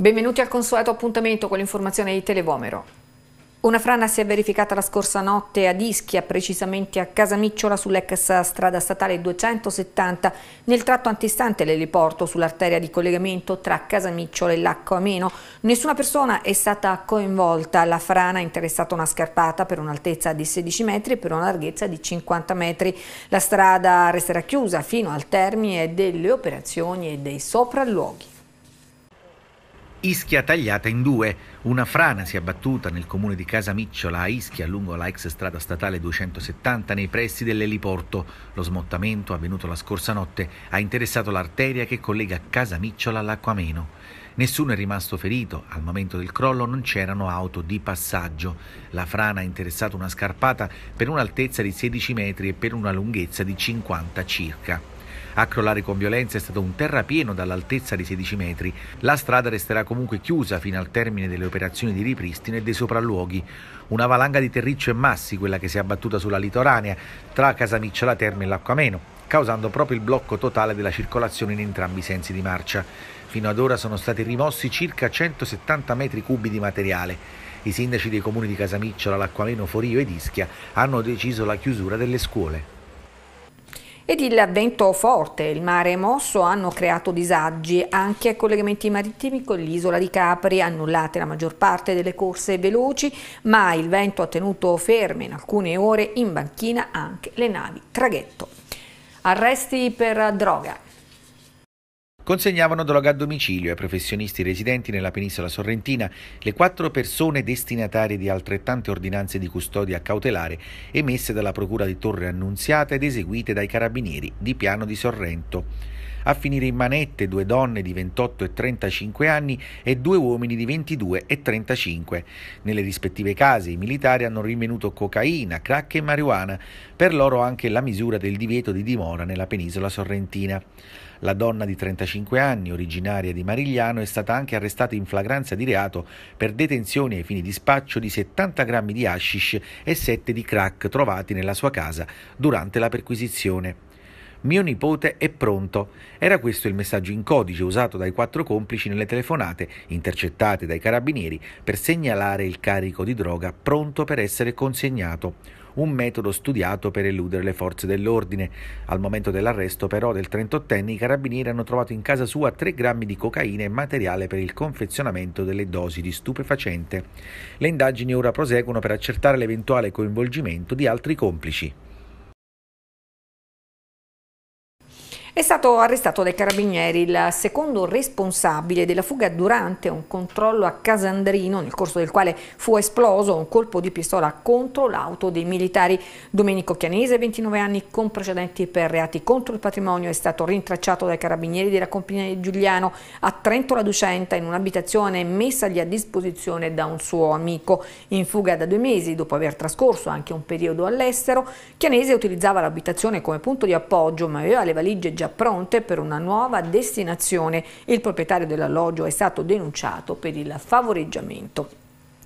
Benvenuti al consueto appuntamento con l'informazione di Televomero. Una frana si è verificata la scorsa notte a Ischia, precisamente a Casamicciola sull'ex strada statale 270, nel tratto antistante l'eliporto sull'arteria di collegamento tra Casamicciola e Lacco Ameno. Nessuna persona è stata coinvolta. La frana ha interessato una scarpata per un'altezza di 16 metri e per una larghezza di 50 metri. La strada resterà chiusa fino al termine delle operazioni e dei sopralluoghi. Ischia tagliata in due. Una frana si è abbattuta nel comune di Casamicciola a Ischia lungo la ex strada statale 270 nei pressi dell'eliporto. Lo smottamento avvenuto la scorsa notte ha interessato l'arteria che collega Casamicciola all'Acquameno. Nessuno è rimasto ferito, al momento del crollo non c'erano auto di passaggio. La frana ha interessato una scarpata per un'altezza di 16 metri e per una lunghezza di 50 circa. A crollare con violenza è stato un terrapieno dall'altezza di 16 metri. La strada resterà comunque chiusa fino al termine delle operazioni di ripristino e dei sopralluoghi. Una valanga di terriccio e massi, quella che si è abbattuta sulla litoranea, tra Casamicciola Terme e l'Acquameno, causando proprio il blocco totale della circolazione in entrambi i sensi di marcia. Fino ad ora sono stati rimossi circa 170 metri cubi di materiale. I sindaci dei comuni di Casamicciola, L'Acquameno, Forio ed Ischia hanno deciso la chiusura delle scuole ed il vento forte il mare mosso hanno creato disagi anche ai collegamenti marittimi con l'isola di Capri, annullate la maggior parte delle corse veloci, ma il vento ha tenuto ferme in alcune ore in banchina anche le navi traghetto. Arresti per droga. Consegnavano droga a domicilio ai professionisti residenti nella penisola sorrentina le quattro persone destinatarie di altrettante ordinanze di custodia cautelare emesse dalla Procura di Torre Annunziata ed eseguite dai carabinieri di Piano di Sorrento. A finire in manette due donne di 28 e 35 anni e due uomini di 22 e 35. Nelle rispettive case i militari hanno rinvenuto cocaina, crack e marijuana, per loro anche la misura del divieto di dimora nella penisola sorrentina. La donna di 35 anni, originaria di Marigliano, è stata anche arrestata in flagranza di reato per detenzione ai fini di spaccio di 70 grammi di hashish e 7 di crack trovati nella sua casa durante la perquisizione. Mio nipote è pronto. Era questo il messaggio in codice usato dai quattro complici nelle telefonate intercettate dai carabinieri per segnalare il carico di droga pronto per essere consegnato un metodo studiato per eludere le forze dell'ordine. Al momento dell'arresto però del 38enne i carabinieri hanno trovato in casa sua 3 grammi di cocaina e materiale per il confezionamento delle dosi di stupefacente. Le indagini ora proseguono per accertare l'eventuale coinvolgimento di altri complici. È stato arrestato dai carabinieri il secondo responsabile della fuga durante un controllo a Casandrino, nel corso del quale fu esploso un colpo di pistola contro l'auto dei militari. Domenico Chianese, 29 anni, con precedenti per reati contro il patrimonio, è stato rintracciato dai carabinieri della compagnia di Giuliano a Trento la Ducenta in un'abitazione messagli a disposizione da un suo amico. In fuga da due mesi, dopo aver trascorso anche un periodo all'estero, Chianese utilizzava l'abitazione come punto di appoggio, ma aveva le valigie già pronte per una nuova destinazione. Il proprietario dell'alloggio è stato denunciato per il favoreggiamento.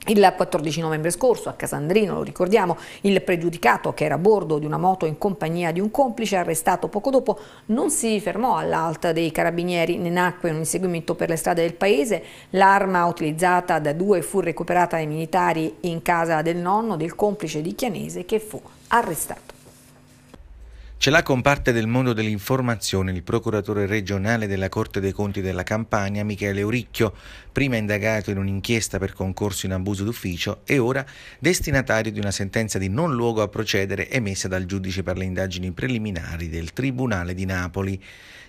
Il 14 novembre scorso a Casandrino, lo ricordiamo, il pregiudicato che era a bordo di una moto in compagnia di un complice arrestato poco dopo non si fermò all'alta dei carabinieri, ne nacque un inseguimento per le strade del paese, l'arma utilizzata da due fu recuperata dai militari in casa del nonno del complice di Chianese che fu arrestato. Ce l'ha con parte del mondo dell'informazione il procuratore regionale della Corte dei Conti della Campania, Michele Uricchio, prima indagato in un'inchiesta per concorso in abuso d'ufficio e ora destinatario di una sentenza di non luogo a procedere emessa dal giudice per le indagini preliminari del Tribunale di Napoli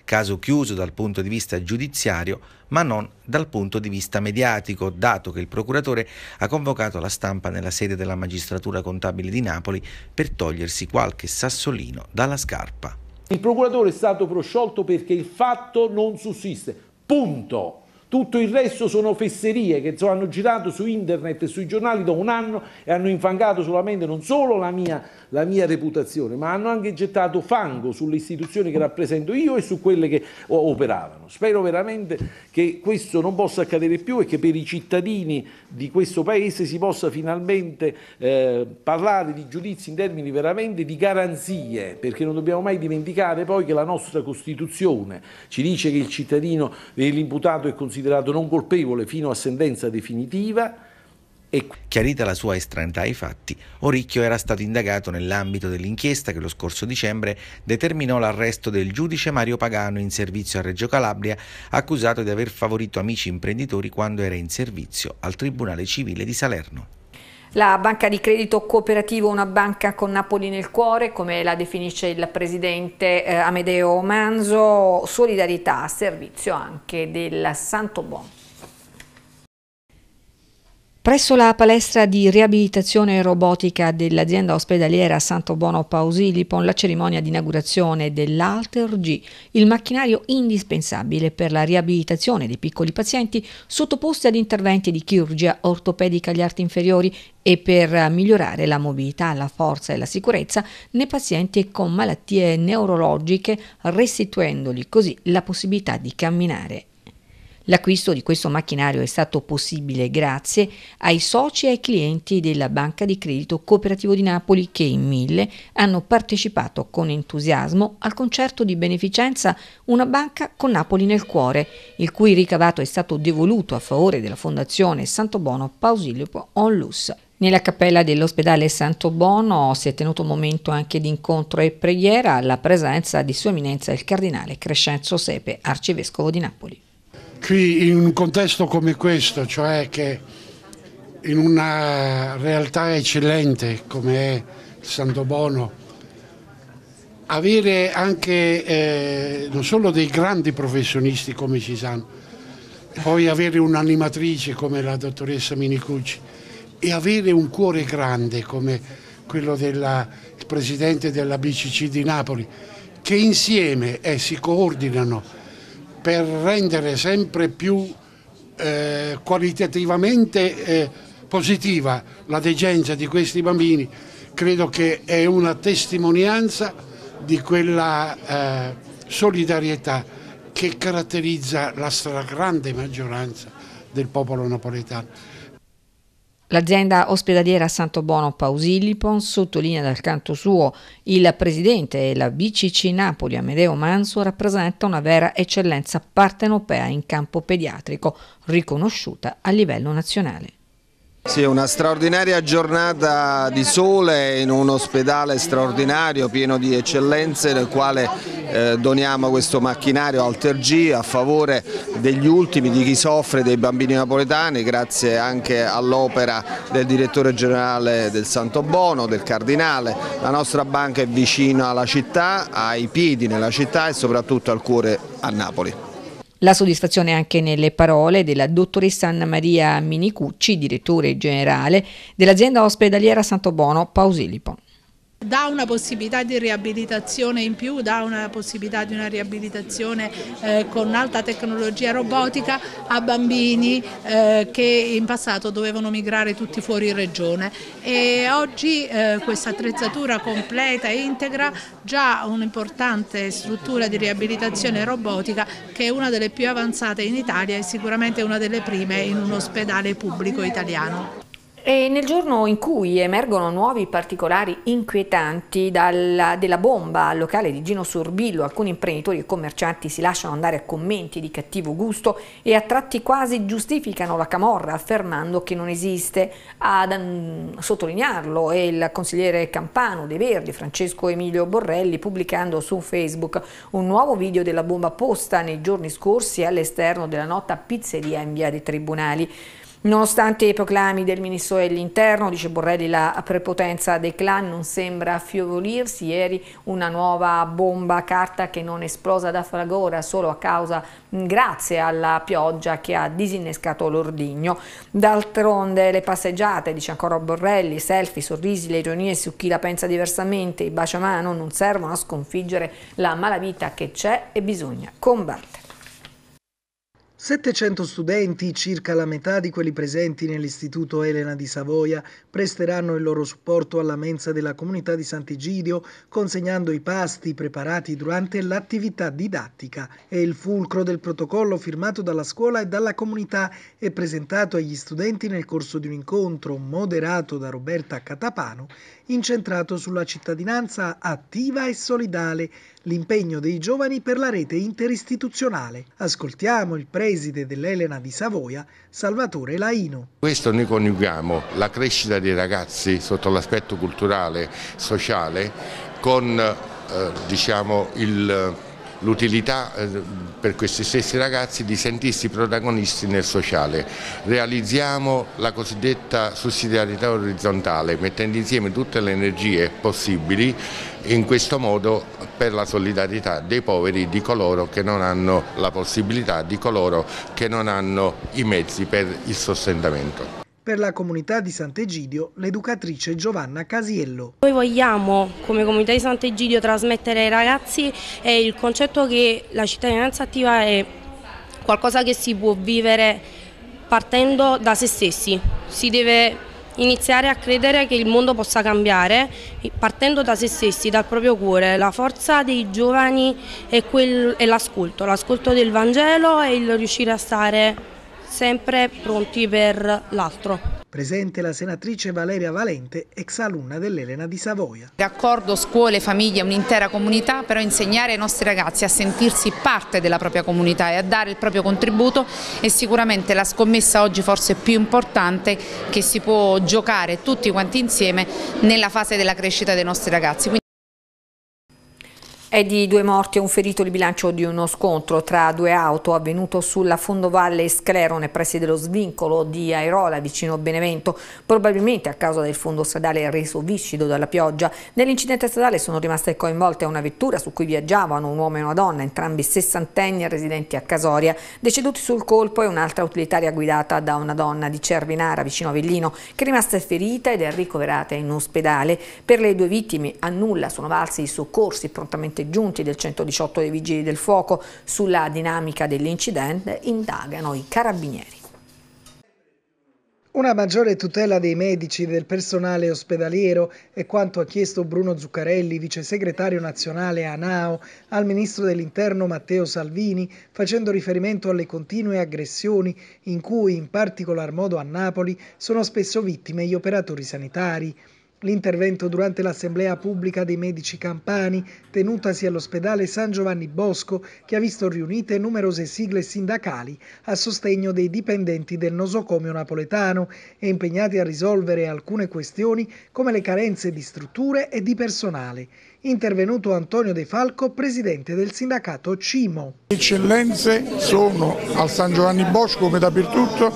caso chiuso dal punto di vista giudiziario, ma non dal punto di vista mediatico, dato che il procuratore ha convocato la stampa nella sede della magistratura contabile di Napoli per togliersi qualche sassolino dalla scarpa. Il procuratore è stato prosciolto perché il fatto non sussiste. Punto. Tutto il resto sono fesserie che hanno girato su internet e sui giornali da un anno e hanno infangato solamente non solo la mia, la mia reputazione, ma hanno anche gettato fango sulle istituzioni che rappresento io e su quelle che operavano. Spero veramente che questo non possa accadere più e che per i cittadini di questo Paese si possa finalmente eh, parlare di giudizi in termini veramente di garanzie, perché non dobbiamo mai dimenticare poi che la nostra Costituzione ci dice che il cittadino, l'imputato è considerato considerato non colpevole fino a sentenza definitiva e... Chiarita la sua estraneità ai fatti, Oricchio era stato indagato nell'ambito dell'inchiesta che lo scorso dicembre determinò l'arresto del giudice Mario Pagano in servizio a Reggio Calabria, accusato di aver favorito amici imprenditori quando era in servizio al Tribunale Civile di Salerno. La banca di credito cooperativo, una banca con Napoli nel cuore, come la definisce il presidente eh, Amedeo Manzo, solidarietà a servizio anche del Santo Bon. Presso la palestra di riabilitazione robotica dell'azienda ospedaliera Santo Bono Pausilipon, la cerimonia di inaugurazione dell'Alter G, il macchinario indispensabile per la riabilitazione dei piccoli pazienti sottoposti ad interventi di chirurgia ortopedica agli arti inferiori e per migliorare la mobilità, la forza e la sicurezza nei pazienti con malattie neurologiche, restituendogli così la possibilità di camminare L'acquisto di questo macchinario è stato possibile grazie ai soci e ai clienti della Banca di Credito Cooperativo di Napoli che in mille hanno partecipato con entusiasmo al concerto di beneficenza Una banca con Napoli nel cuore, il cui ricavato è stato devoluto a favore della Fondazione Santo Bono Pausilio Onlus. Nella cappella dell'ospedale Santo Bono si è tenuto un momento anche di incontro e preghiera alla presenza di Sua Eminenza il Cardinale Crescenzo Sepe, Arcivescovo di Napoli qui in un contesto come questo, cioè che in una realtà eccellente come è Santo Bono, avere anche eh, non solo dei grandi professionisti come ci sanno, poi avere un'animatrice come la dottoressa Minicucci e avere un cuore grande come quello del presidente della BCC di Napoli, che insieme eh, si coordinano per rendere sempre più eh, qualitativamente eh, positiva la degenza di questi bambini, credo che è una testimonianza di quella eh, solidarietà che caratterizza la stragrande maggioranza del popolo napoletano. L'azienda ospedaliera Santo Bono Pausilipon sottolinea dal canto suo il presidente della BCC Napoli Amedeo Manso rappresenta una vera eccellenza partenopea in campo pediatrico riconosciuta a livello nazionale. Sì, una straordinaria giornata di sole in un ospedale straordinario, pieno di eccellenze, nel quale eh, doniamo questo macchinario Alter G a favore degli ultimi, di chi soffre, dei bambini napoletani, grazie anche all'opera del direttore generale del Santo Bono, del Cardinale. La nostra banca è vicina alla città, ai piedi nella città e soprattutto al cuore a Napoli. La soddisfazione anche nelle parole della dottoressa Anna Maria Minicucci, direttore generale dell'azienda ospedaliera Santo Bono Pausilipon dà una possibilità di riabilitazione in più, dà una possibilità di una riabilitazione eh, con alta tecnologia robotica a bambini eh, che in passato dovevano migrare tutti fuori regione e oggi eh, questa attrezzatura completa e integra già un'importante struttura di riabilitazione robotica che è una delle più avanzate in Italia e sicuramente una delle prime in un ospedale pubblico italiano. E nel giorno in cui emergono nuovi particolari inquietanti dalla, della bomba al locale di Gino Sorbillo, alcuni imprenditori e commercianti si lasciano andare a commenti di cattivo gusto e a tratti quasi giustificano la camorra affermando che non esiste. Ad um, sottolinearlo è il consigliere campano dei Verdi, Francesco Emilio Borrelli, pubblicando su Facebook un nuovo video della bomba posta nei giorni scorsi all'esterno della nota pizzeria in via dei Tribunali. Nonostante i proclami del ministro dell'interno, dice Borrelli, la prepotenza dei clan non sembra affievolirsi. Ieri una nuova bomba carta che non esplosa da Fragora solo a causa, grazie alla pioggia che ha disinnescato l'ordigno. D'altronde le passeggiate, dice ancora Borrelli, selfie, sorrisi, le ironie su chi la pensa diversamente, i baciamano non servono a sconfiggere la malavita che c'è e bisogna combattere. 700 studenti, circa la metà di quelli presenti nell'Istituto Elena di Savoia, presteranno il loro supporto alla mensa della comunità di Sant'Egidio, consegnando i pasti preparati durante l'attività didattica. È il fulcro del protocollo firmato dalla scuola e dalla comunità e presentato agli studenti nel corso di un incontro moderato da Roberta Catapano, incentrato sulla cittadinanza attiva e solidale, l'impegno dei giovani per la rete interistituzionale. Ascoltiamo il preside dell'Elena di Savoia, Salvatore Laino. Questo noi coniughiamo la crescita dei ragazzi sotto l'aspetto culturale, sociale, con eh, diciamo, il l'utilità eh, per questi stessi ragazzi di sentirsi protagonisti nel sociale. Realizziamo la cosiddetta sussidiarietà orizzontale mettendo insieme tutte le energie possibili in questo modo per la solidarietà dei poveri, di coloro che non hanno la possibilità, di coloro che non hanno i mezzi per il sostentamento per la comunità di Sant'Egidio l'educatrice Giovanna Casiello. Noi vogliamo come comunità di Sant'Egidio trasmettere ai ragazzi il concetto che la cittadinanza attiva è qualcosa che si può vivere partendo da se stessi. Si deve iniziare a credere che il mondo possa cambiare partendo da se stessi, dal proprio cuore. La forza dei giovani è, l'ascolto, l'ascolto del Vangelo e il riuscire a stare sempre pronti per l'altro. Presente la senatrice Valeria Valente, ex alunna dell'Elena di Savoia. Raccordo scuole, famiglie, un'intera comunità, però insegnare ai nostri ragazzi a sentirsi parte della propria comunità e a dare il proprio contributo è sicuramente la scommessa oggi forse più importante che si può giocare tutti quanti insieme nella fase della crescita dei nostri ragazzi. È di due morti e un ferito il bilancio di uno scontro tra due auto avvenuto sulla fondovalle Sclero nei pressi dello svincolo di Airola vicino Benevento, probabilmente a causa del fondo stradale reso viscido dalla pioggia. Nell'incidente stradale sono rimaste coinvolte una vettura su cui viaggiavano un uomo e una donna, entrambi sessantenni residenti a Casoria, deceduti sul colpo e un'altra utilitaria guidata da una donna di Cervinara vicino Avellino che è rimasta ferita ed è ricoverata in ospedale. Per le due vittime a nulla sono valsi i soccorsi prontamente giunti del 118 dei Vigili del Fuoco sulla dinamica dell'incidente indagano i carabinieri. Una maggiore tutela dei medici e del personale ospedaliero è quanto ha chiesto Bruno Zuccarelli, vice segretario nazionale ANAO, al ministro dell'Interno Matteo Salvini, facendo riferimento alle continue aggressioni in cui, in particolar modo a Napoli, sono spesso vittime gli operatori sanitari. L'intervento durante l'assemblea pubblica dei medici campani, tenutasi all'ospedale San Giovanni Bosco, che ha visto riunite numerose sigle sindacali a sostegno dei dipendenti del nosocomio napoletano e impegnati a risolvere alcune questioni come le carenze di strutture e di personale intervenuto Antonio De Falco, presidente del sindacato CIMO. Le eccellenze sono al San Giovanni Bosco come dappertutto,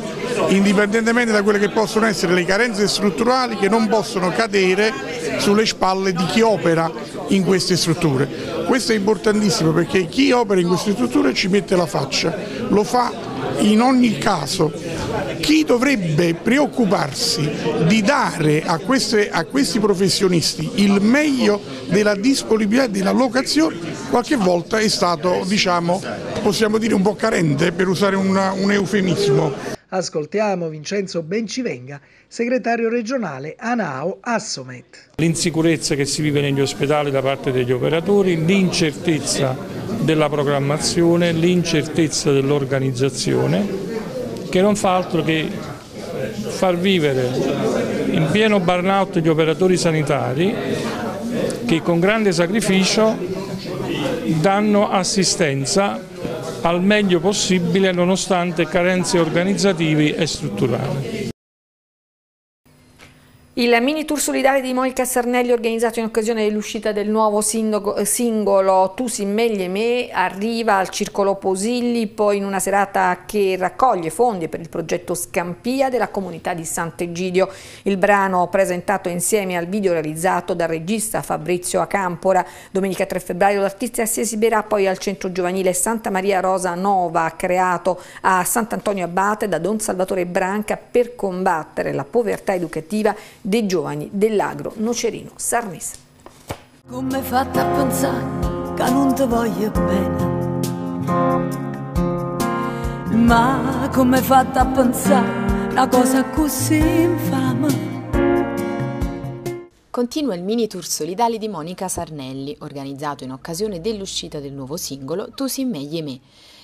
indipendentemente da quelle che possono essere le carenze strutturali che non possono cadere sulle spalle di chi opera in queste strutture. Questo è importantissimo perché chi opera in queste strutture ci mette la faccia, lo fa in ogni caso chi dovrebbe preoccuparsi di dare a, queste, a, questi professionisti il meglio della disponibilità e della locazione qualche volta è stato, diciamo, possiamo dire un po' carente per usare una, un eufemismo. Ascoltiamo Vincenzo Bencivenga, segretario regionale ANAO Assomet. L'insicurezza che si vive negli ospedali da parte degli operatori, l'incertezza della programmazione, l'incertezza dell'organizzazione, che non fa altro che far vivere in pieno burnout gli operatori sanitari che con grande sacrificio danno assistenza al meglio possibile nonostante carenze organizzativi e strutturali. Il mini tour solidale di Monica Sarnelli organizzato in occasione dell'uscita del nuovo singolo Tu si meglio me arriva al Circolo Posilli poi in una serata che raccoglie fondi per il progetto Scampia della comunità di Sant'Egidio. Il brano presentato insieme al video realizzato dal regista Fabrizio Acampora. Domenica 3 febbraio l'artista si esibirà poi al centro giovanile Santa Maria Rosa Nova creato a Sant'Antonio Abate da Don Salvatore Branca per combattere la povertà educativa dei giovani dell'agro nocerino sarnese. Come fatta a pensare che non ti voglio bene, ma come fatta a pensare una cosa così infame. Continua il mini tour solidale di Monica Sarnelli, organizzato in occasione dell'uscita del nuovo singolo Tu si meglio me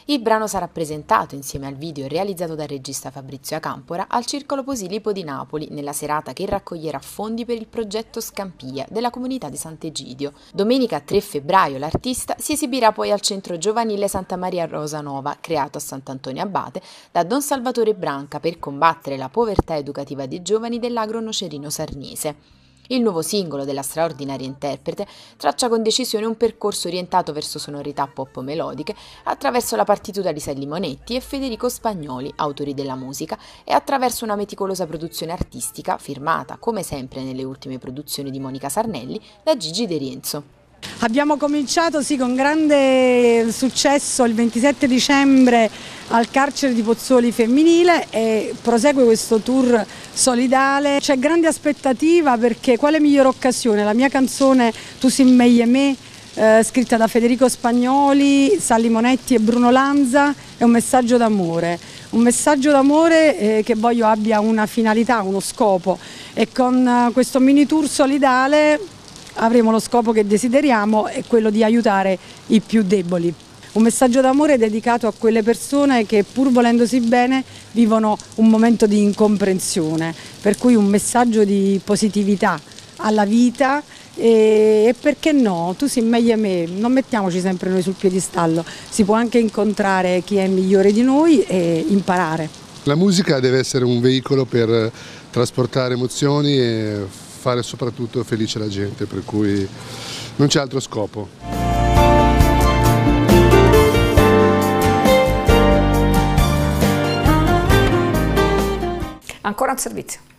Il brano sarà presentato insieme al video realizzato dal regista Fabrizio Acampora al Circolo Posilipo di Napoli nella serata che raccoglierà fondi per il progetto Scampia della comunità di Sant'Egidio. Domenica 3 febbraio l'artista si esibirà poi al centro giovanile Santa Maria Rosa Nova, creato a Sant'Antonio Abate da Don Salvatore Branca per combattere la povertà educativa dei giovani dell'agro nocerino sarnese. Il nuovo singolo della straordinaria interprete traccia con decisione un percorso orientato verso sonorità pop melodiche attraverso la partitura di Sally Monetti e Federico Spagnoli, autori della musica, e attraverso una meticolosa produzione artistica firmata, come sempre nelle ultime produzioni di Monica Sarnelli, da Gigi De Rienzo. Abbiamo cominciato sì, con grande successo il 27 dicembre al carcere di Pozzuoli femminile e prosegue questo tour solidale. C'è grande aspettativa perché quale migliore occasione? La mia canzone Tu sei meglio me eh, scritta da Federico Spagnoli, Sally Monetti e Bruno Lanza è un messaggio d'amore. Un messaggio d'amore eh, che voglio abbia una finalità, uno scopo e con eh, questo mini tour solidale avremo lo scopo che desideriamo, è quello di aiutare i più deboli. Un messaggio d'amore dedicato a quelle persone che pur volendosi bene vivono un momento di incomprensione, per cui un messaggio di positività alla vita e, perché no, tu sei meglio a me, non mettiamoci sempre noi sul piedistallo, si può anche incontrare chi è migliore di noi e imparare. La musica deve essere un veicolo per trasportare emozioni e fare soprattutto felice la gente, per cui non c'è altro scopo. Ancora un servizio.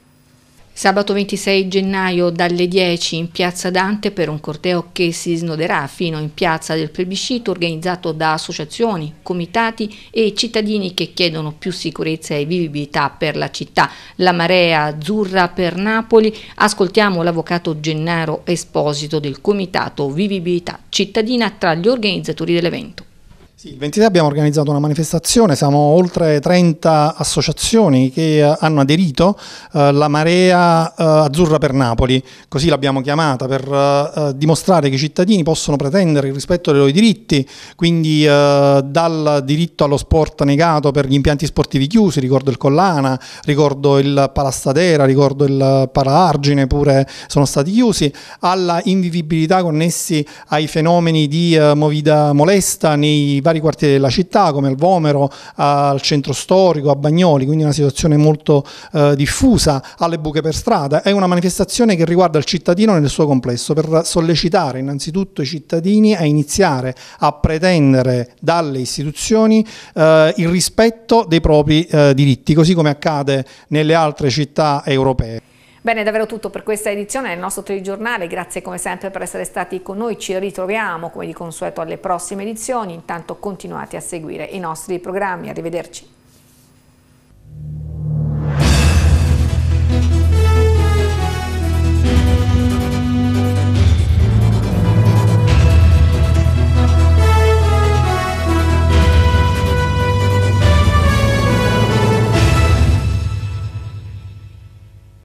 Sabato 26 gennaio dalle 10 in piazza Dante per un corteo che si snoderà fino in piazza del plebiscito organizzato da associazioni, comitati e cittadini che chiedono più sicurezza e vivibilità per la città. La marea azzurra per Napoli. Ascoltiamo l'avvocato Gennaro Esposito del comitato Vivibilità cittadina tra gli organizzatori dell'evento. Sì, il 26 abbiamo organizzato una manifestazione, siamo oltre 30 associazioni che eh, hanno aderito, eh, Marea eh, Azzurra per Napoli, così l'abbiamo chiamata, per eh, eh dimostrare che i cittadini possono pretendere il rispetto dei loro diritti, quindi eh, dal diritto allo sport negato per gli impianti sportivi chiusi, ricordo il Collana, ricordo il Palastatera, ricordo il Paraargine pure sono stati chiusi, alla invivibilità connessi ai fenomeni di movida molesta nei vari quartieri della città, come al Vomero, al centro storico, a Bagnoli, quindi una situazione molto eh, diffusa, alle buche per strada. È una manifestazione che riguarda il cittadino nel suo complesso, per sollecitare innanzitutto i cittadini a iniziare a pretendere dalle istituzioni eh, il rispetto dei propri eh, diritti, così come accade nelle altre città europee. Bene, davvero tutto per questa edizione del nostro telegiornale, grazie come sempre per essere stati con noi, ci ritroviamo come di consueto alle prossime edizioni, intanto continuate a seguire i nostri programmi, arrivederci.